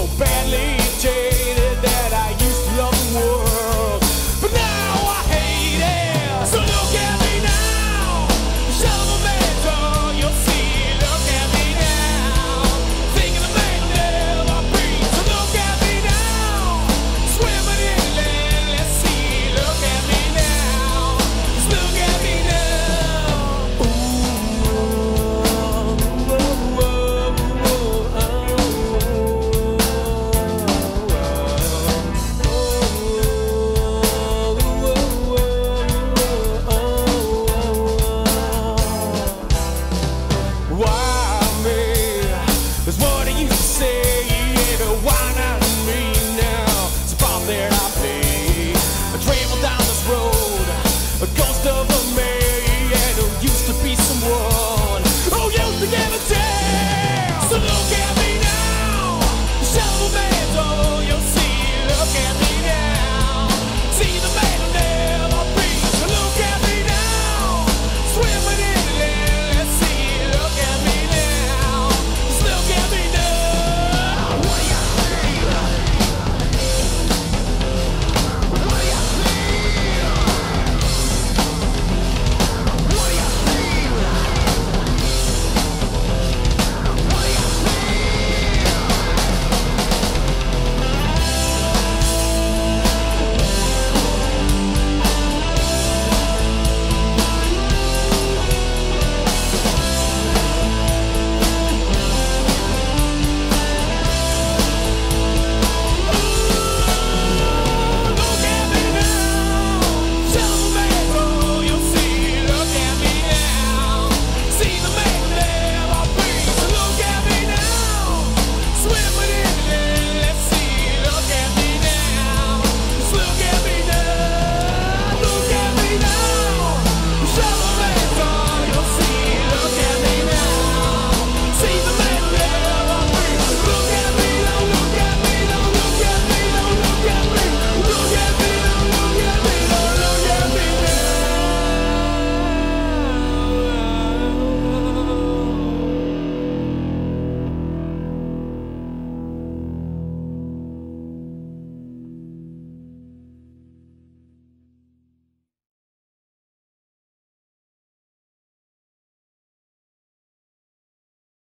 so badly, Jay.